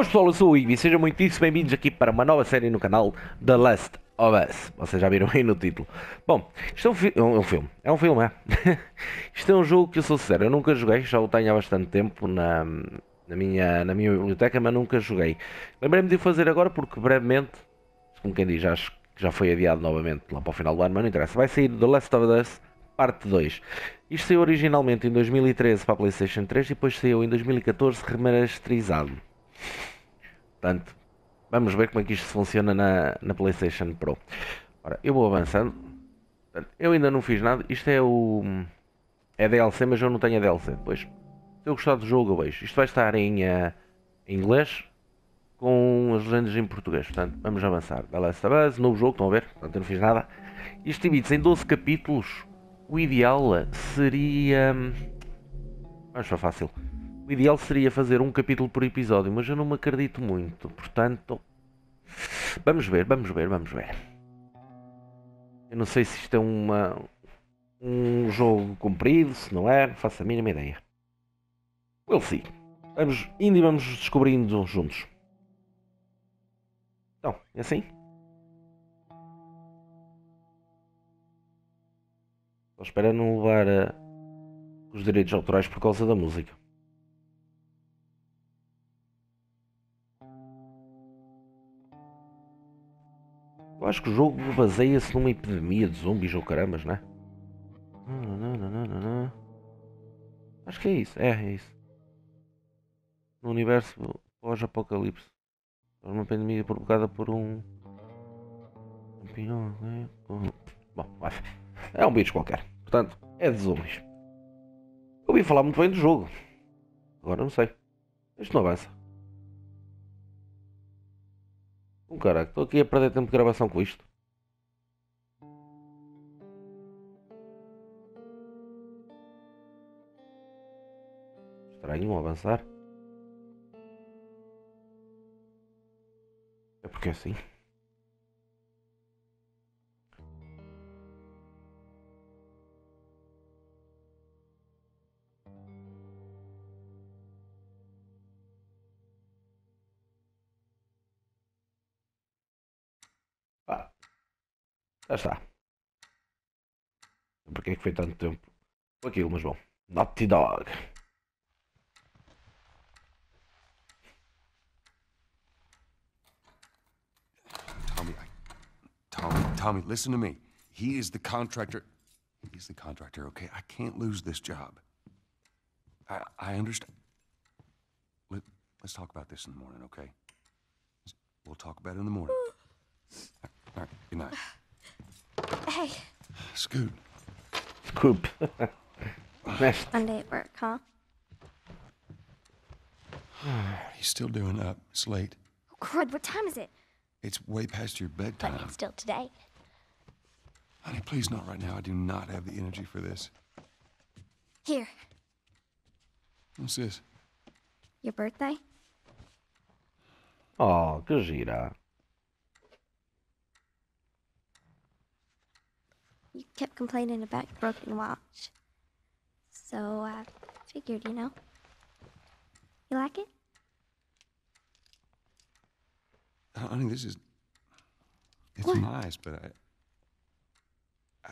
Boas pessoal, eu sou o Igby, sejam muitíssimo bem-vindos aqui para uma nova série no canal The Last of Us. Vocês já viram aí no título. Bom, isto é um, fi- é um filme, é um filme, é? isto é um jogo que eu sou sincero, eu nunca joguei, já o tenho há bastante tempo na, na, minha, na minha biblioteca, mas nunca joguei. Lembrei-me de o fazer agora porque brevemente, como quem diz, acho que já foi adiado novamente lá para o final do ano, mas não interessa. Vai sair The Last of Us parte 2. Isto saiu originalmente em 2013 para a PlayStation 3 e depois saiu em 2014 remasterizado. Portanto, vamos ver como é que isto funciona na, na PlayStation Pro. Ora, eu vou avançando. Portanto, eu ainda não fiz nada. Isto é o. É DLC, mas eu não tenho a DLC. Depois, se eu gostar do jogo, eu vejo. Isto vai estar em, eh, em inglês com as legendas em português. Portanto, vamos avançar. The Last of Us, novo jogo, estão a ver? Portanto, eu não fiz nada. Isto divide-se em 12 capítulos. O ideal seria. Vamos para fácil. O ideal seria fazer um capítulo por episódio, mas eu não me acredito muito. Portanto, vamos ver, vamos ver, vamos ver. Eu não sei se isto é uma, um jogo comprido, se não é, faço a mínima ideia. We'll see. Vamos indo e vamos descobrindo juntos. Então, é assim? Só espero não levar eh, os direitos autorais por causa da música. Eu acho que o jogo baseia-se numa epidemia de zumbis ou caramas, né? Não, não, não, não, não. Acho que é isso, é, é isso. No universo pós-apocalipse. Uma pandemia provocada por um. Né? Bom. É um bicho qualquer. Portanto, é de zumbis. Eu ouvi falar muito bem do jogo. Agora não sei. Isto não avança. Caraca, estou aqui a perder tempo de gravação com isto. Estranho avançar. É porque é assim. Já está. Porque é que foi tanto tempo com aquilo, mas bom. Naughty Dog. Tommy, I, Tommy, Tommy, listen to me. He is the contractor. He's the contractor, okay? I can't lose this job. I, I understand. Let, let's talk about this in the morning, okay? We'll talk about it in the morning. All right, good night. Hey, Scoot, Scoop. Neste. Monday at work, huh? he's still doing up. It's late. Oh, crud, what time is it? It's way past your bedtime. But bedtime. it's still today. Honey, please not right now. I do not have the energy for this. Here, What's this? your birthday? Oh, que You kept complaining about your broken watch. So I figured, you know. You like it? I Honey, this is. It's What? nice, but I.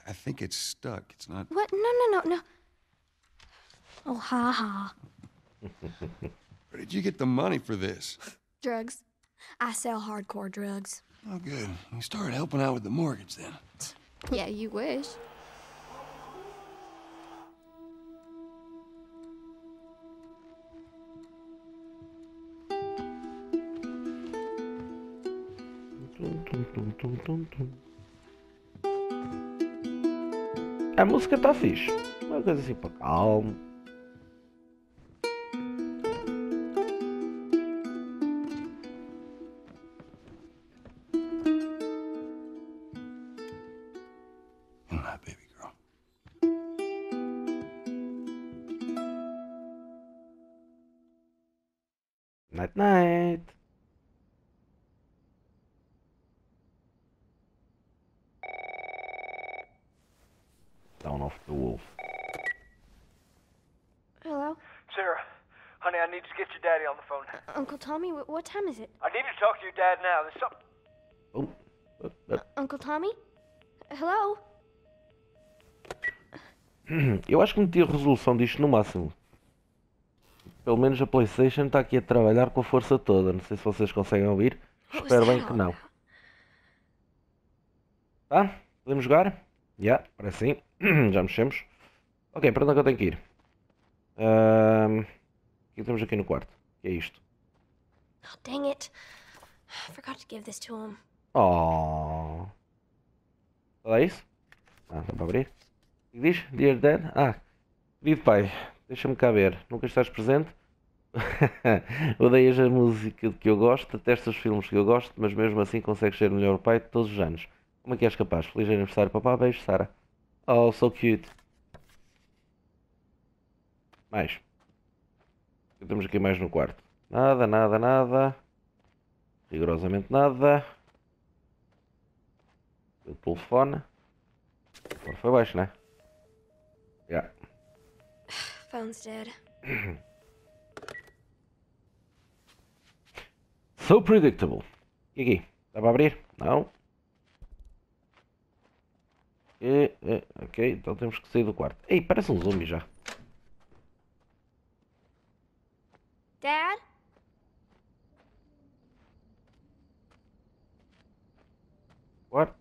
I think it's stuck. It's not. What? No, no, no, no. Oh, ha ha. Where did you get the money for this? Drugs. I sell hardcore drugs. Oh, good. You started helping out with the mortgage then. Yeah, you wish. A música está fixe. Uma coisa assim para calmo. Down off the wolf. Hello? Sarah, honey, I need to get your daddy on the phone. Uncle Tommy, wh- what time is it? I need to talk to your dad now. There's something. Oh. Uh, uh, Uncle Tommy? Hello? Eu acho que meti a resolução disto no máximo. Pelo menos a Playstation está aqui a trabalhar com a força toda. Não sei se vocês conseguem ouvir. Was Espero bem que não. Tá? Podemos jogar? Já, parece sim. Já mexemos. Ok, para onde é que eu tenho que ir? O que temos aqui no quarto? O que é isto? Oh, dang it. I forgot to give this to him. Oh. Olha isso? Ah, dá para abrir? O que diz? Dear Dad? Ah, querido pai, deixa-me cá ver. Nunca estás presente? Odeias a música que eu gosto, detestas os filmes que eu gosto, mas mesmo assim consegues ser o melhor pai de todos os anos. Como é que és capaz? Feliz aniversário, papá. Beijo, Sara. Oh, so cute. Mais. Temos aqui mais no quarto? Nada, nada, nada. Rigorosamente nada. O telefone. Telefone foi baixo, né? Já. Phone's dead. So predictable. E aqui? Dá para abrir? Não. E, e, ok, então temos que sair do quarto. Ei, parece um zumbi já. Dad? Quarto.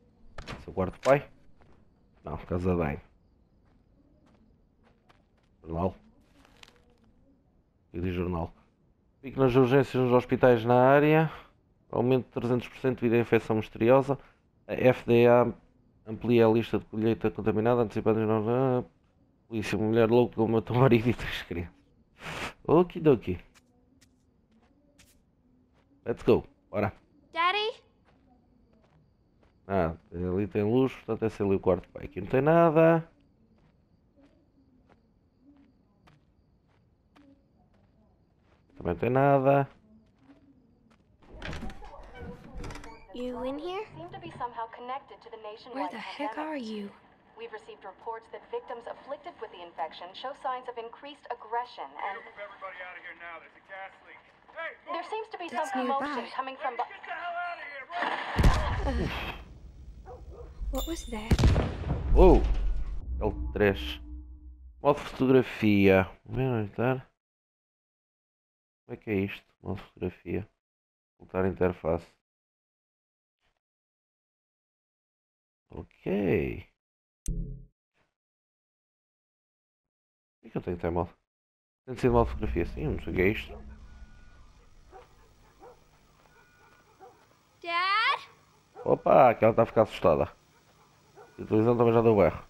Seu quarto pai? Não, casa de banho. Jornal. E diz jornal. Fique nas urgências nos hospitais na área. Aumento de 300% devido à infecção misteriosa. A FDA amplia a lista de colheita contaminada antecipada. Ah, Polícia, uma mulher louca matou o marido e três crianças. Okidoki. Let's go. Bora. Daddy? Ah, ali tem luz, portanto é ali o quarto pai. Aqui não tem nada. Também não tem nada. You in here? seem to be somehow connected to the nationwide Where the heck pandemic. are you? We've received reports that victims afflicted with the infection show signs of increased aggression and Everybody out of here now. There's a gas leak. Hey, there seems to be That's some commotion nearby. coming from bu- get the hell out of here, run! What was that? Uou! L3. Modo fotografia. Vamos editar. Como é que é isto? Modo fotografia. Voltar a interface. Ok. Por que que eu tenho que ter modo? Tem de ser modo fotografia sim, eu não sei o que é isto. Dad? Opa, aquela está a ficar assustada. A televisão também já deu berro.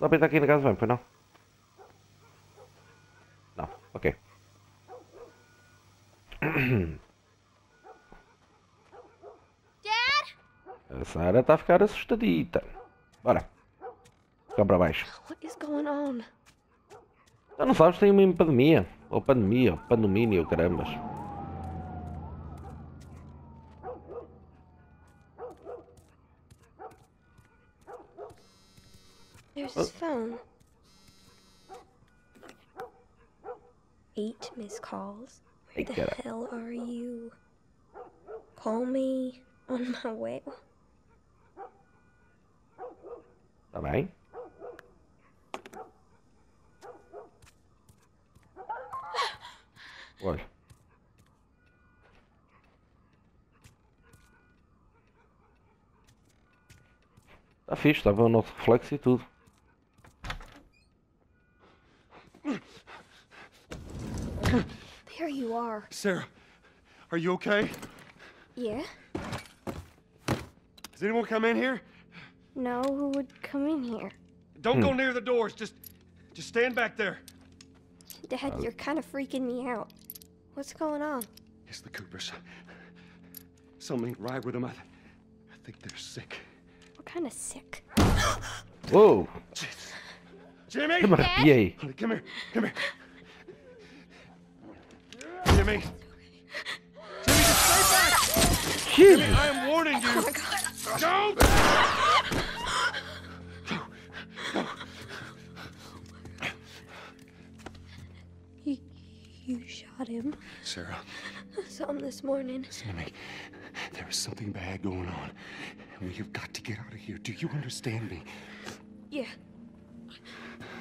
Dá para entrar aqui na casa bem, pois não? Não, ok. Dad? A Sara está a ficar assustadita. Bora. Cá para baixo. Já não sabes, tem uma pandemia. Ou pandemia, ou pandomínio, carambas. There's his phone. Eight missed calls. Where the hell are you? Call me on my way. Está bem? Olha. Está fixe, está a ver o nosso reflexo e tudo. There you are. Sarah, are you okay? Yeah? Does anyone come in here? No, who would come in here? Don't go hmm. near the doors. Just, just stand back there. Dad, uh, you're kind of freaking me out. What's going on? It's the Coopers. Something ain't right with them. I, I think they're sick. What kind of sick? Whoa. Jimmy! Eu me arrepiei. Honey, come here. Come here. Jimmy. Jimmy, just stay back. Jimmy, I am warning you. Don't. You, you him. Sarah, I saw him this morning. listen to me. There is something bad going on. And We have got to get out of here. Do you understand me? Yeah.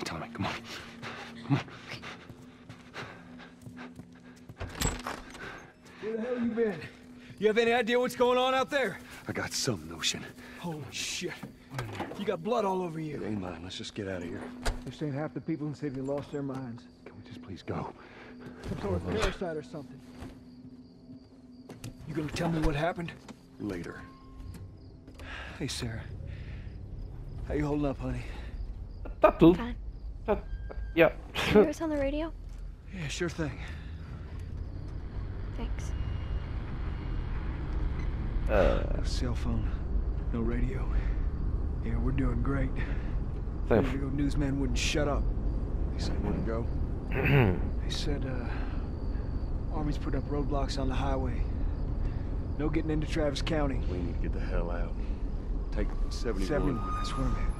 Tommy, come on. Come on. Where the hell you been? You have any idea what's going on out there? I got some notion. Holy shit. You got blood all over It you. ain't mine. Let's just get out of here. This ain't half the people in the city lost their minds. Can we just please go? Some sort of parasite or something. You gonna tell me what happened? Later. Hey, Sarah. How you holding up, honey? Tá tudo. Fine. Tá... Yeah. Can you hear us on the radio? Yeah, sure thing. Thanks. Uh. No cell phone. No radio. Yeah, we're doing great. Thanks. Years ago, newsmen wouldn't shut up. He said wouldn't go? They said, uh, Army's put up roadblocks on the highway. No getting into Travis County. We need to get the hell out. Take 71. 71, that's where I'm headed.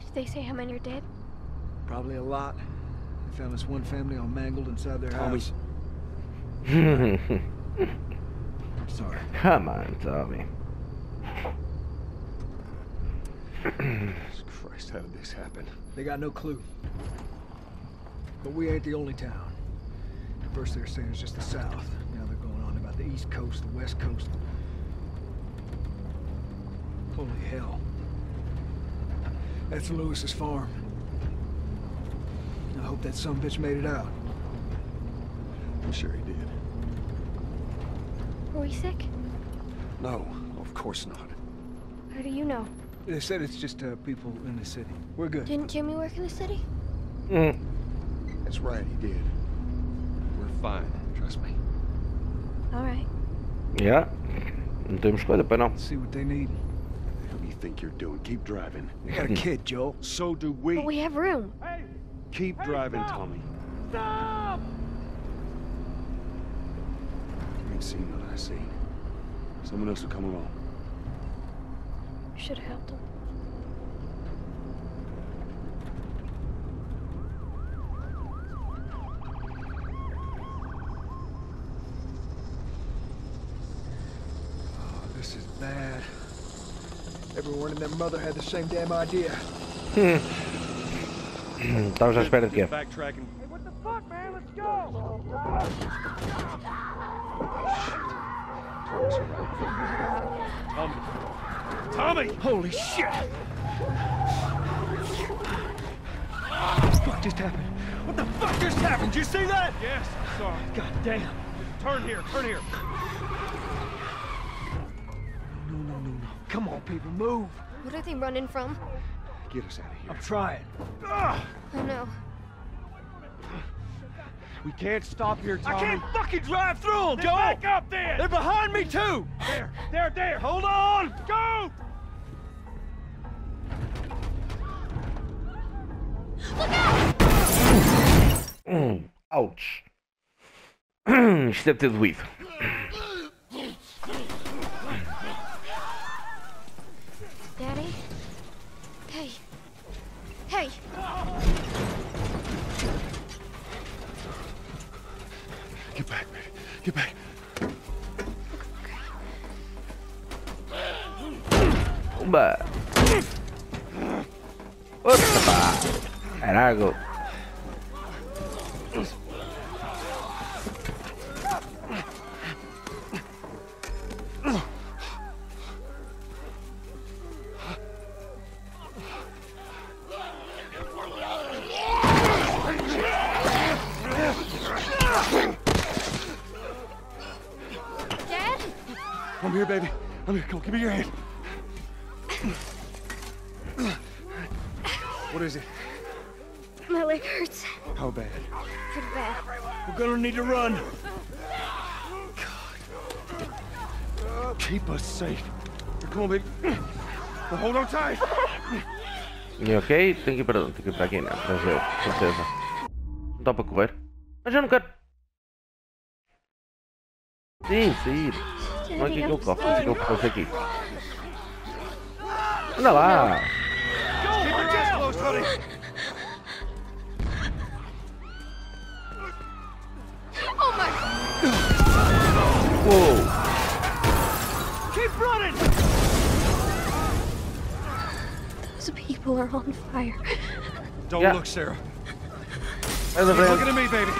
Did they say how many are dead? Probably a lot. They found this one family all mangled inside their Tommy. house. I'm sorry. Come on, Tommy. Jesus Christ, how did this happen? They got no clue. But we ain't the only town. At first they were saying it's just the south. Now they're going on about the east coast, the west coast. Holy hell. That's Lewis's farm. I hope that some bitch made it out. I'm sure he did. Were we sick? No, of course not. How do you know? They said it's just uh, people in the city. We're good. Didn't Jimmy work in the city? Hum. That's right, he did. We're fine, trust me. All right. Yeah. Não temos escolha, pois não. See what they need. What do you think you're doing? Keep driving. They got a kid, Joel. So do we. But we have room. Hey. Keep driving, Tommy. Stop! You ain't seen what I seen. Someone else will come along. You Should have helped him. Oh, this is bad. Everyone and their mother had the same damn idea. Estavas à espera de quê? Backtracking. Hey, what the fuck, man? Let's go! Tommy! Tommy! Holy shit! What the fuck just happened? What the fuck just happened? Did you see that? Yes, sorry. God damn. Turn here, turn here. No, no, no, no. Come on, people, move. What are they running from? Get us out of here. I'm trying. Oh no. We can't stop here, Tommy. I can't fucking drive through them, Then Joel! back up there! They're behind me, too! There, there, there! Hold on! Go! Hum. Mm, ouch. Isto deve ter doído. Get back. Pumba. Opa. Caraca. I'm here, baby. I'm here. Come on, give me your hand. What is it? My leg hurts. How bad? Pretty bad. We're gonna need to run. God. Keep us safe. Come on, baby. Now hold on tight. Ok, tenho que ir para onde? Tenho que ir para aqui, não. Mas eu, com certeza. Não dá para correr. Mas eu não quero. Sim, sair. Non ti tocco, non ti tocco, sei chi? Anda là! Whoa! Keep running! Those people are on fire. Don't yeah. look, Sarah. Look at me, baby.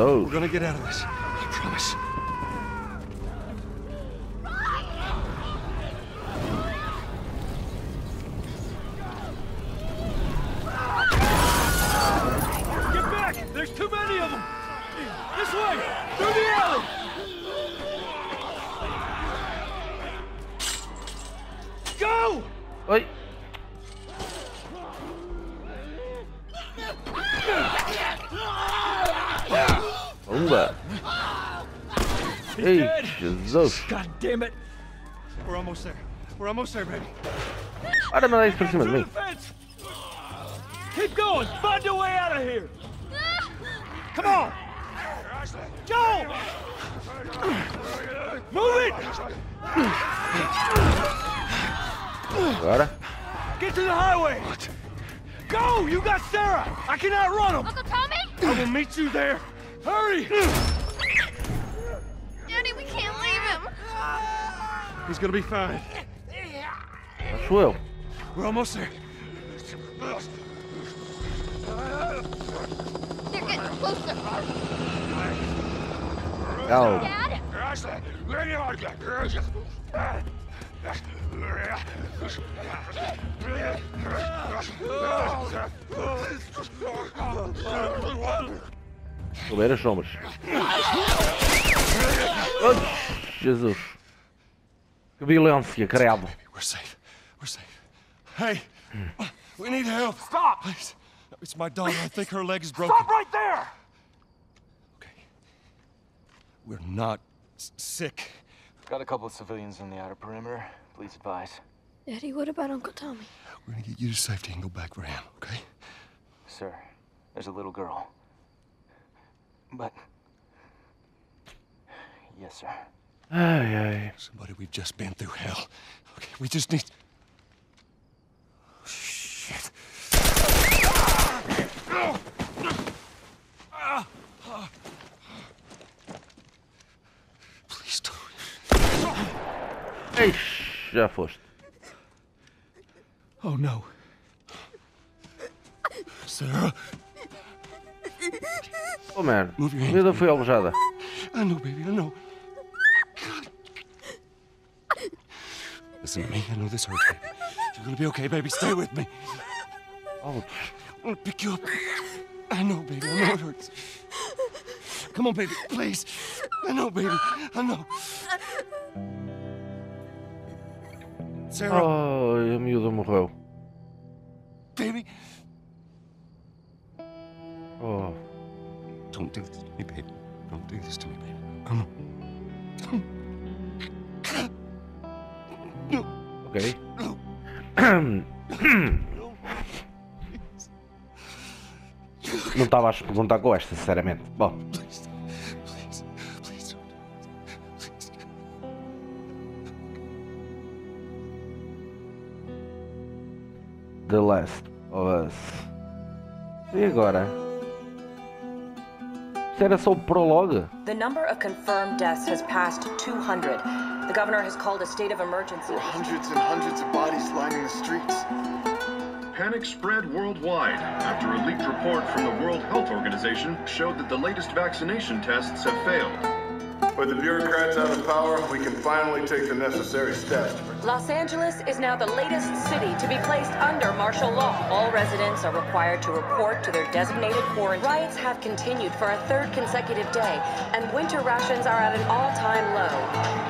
Jesus. We're gonna get out of this. I promise. Get back. There's too many of them. this. I promise. Get Ei, dead. Jesus. God damn it! We're almost there. We're almost there, baby. Para mandar isso para cima de Through mim. the fence! Keep going! Find your way out of here! Come on! Go! Move it! Agora. Get to the highway! Go! You got Sarah! I cannot run him! Uncle Tommy? I will meet you there! Hurry! He's gonna be fine. Acho eu. We're almost there. They're getting closer. Calma. Dad? Vou ver as sombras. Jesus. Que violência, credo. We're safe. We're safe. Hey, we need help. Stop! Please. It's my daughter. I think her leg is broken. Stop right there! Okay. We're not sick. Got a couple of civilians on the outer perimeter. Please advise. Daddy, what about Uncle Tommy? We're gonna get you to safety and go back for him, okay? Sir, there's a little girl. But. Yes, sir. Ai, ai. Somebody, we've just been through hell. Okay, we just need. Oh, shit. Please don't. Eish, já foste. Oh no. Sarah, Oh, man. Move your hands, vida foi alojada. I know, baby, I know. Listen to me. I know this hurts. You're gonna be okay, baby. Stay with me. Ouch. I'm gonna pick you up. I know, baby. I know it hurts. Come on, baby, please. I know, baby. I know. Sarah, Oh, a miúda morreu. baby. Oh. Don't do this to me, baby. Don't do this to me, baby. Come on. Ok. Não estava a perguntar com esta, sinceramente. Bom. The Last of Us. E agora? Isto era só o prologue? The number of confirmed deaths has passed 200. The governor has called a state of emergency. Hundreds and hundreds of bodies lining the streets. Panic spread worldwide after a leaked report from the World Health Organization showed that the latest vaccination tests have failed. With the bureaucrats out of power, we can finally take the necessary steps. Los Angeles is now the latest city to be placed under martial law. All residents are required to report to their designated quarantine. Riots have continued for a third consecutive day, and winter rations are at an all-time low.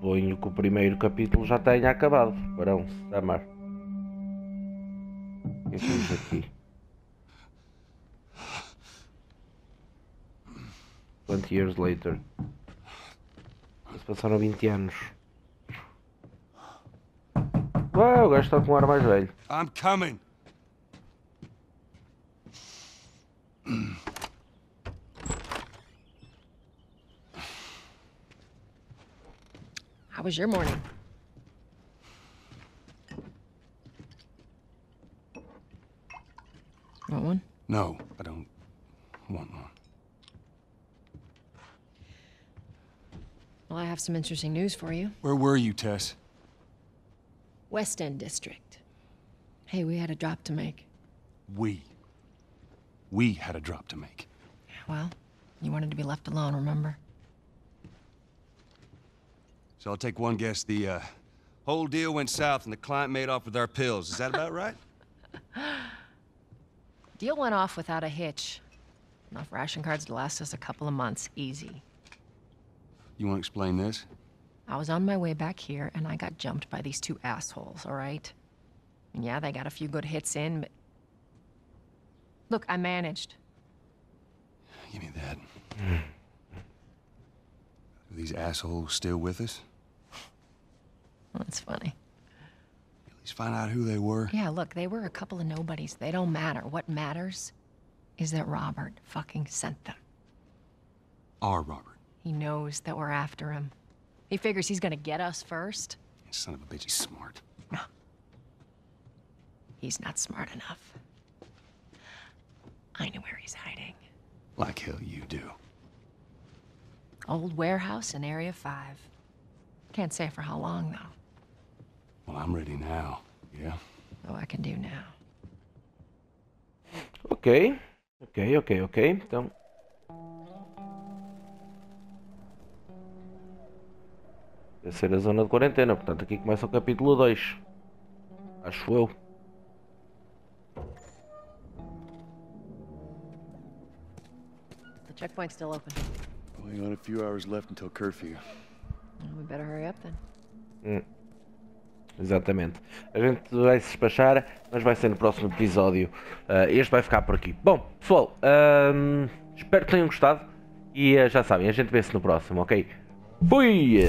Suponho que o primeiro capítulo já tenha acabado. Barão, Samar. O que é temos aqui? 20 years later. Se passaram 20 anos. Ué, o gajo está com um ar mais velho. I'm coming. How was your morning? Want one? No, I don't want one. Well, I have some interesting news for you. Where were you, Tess? West End District. Hey, we had a drop to make. We. We had a drop to make. Well, you wanted to be left alone, remember? So I'll take one guess. The uh, whole deal went south and the client made off with our pills. Is that about right? Deal went off without a hitch. Enough ration cards to last us a couple of months, easy. You want to explain this? I was on my way back here, and I got jumped by these two assholes, all right? And yeah, they got a few good hits in, but... Look, I managed. Give me that. Are these assholes still with us? That's funny. At least find out who they were. Yeah, look, they were a couple of nobodies. They don't matter. What matters is that Robert fucking sent them. Our Robert. He knows that we're after him. He figures he's gonna get us first. Son of a bitch, he's smart. No. He's not smart enough. I know where he's hiding. Like hell you do. Old warehouse in Area 5. Can't say for how long, though. Well, I'm ready now. Yeah? Oh, I can do now. Ok, ok, ok, ok. Então. Deve ser zona de quarentena, portanto aqui começa o capítulo 2. Acho eu. The checkpoint's still open. Only got a few hours left until curfew. Well, we better hurry up then. Hum. Exatamente. A gente vai se despachar, mas vai ser no próximo episódio. Uh, este vai ficar por aqui. Bom, pessoal, hum, espero que tenham gostado. E uh, já sabem, a gente vê-se no próximo, ok? Fui!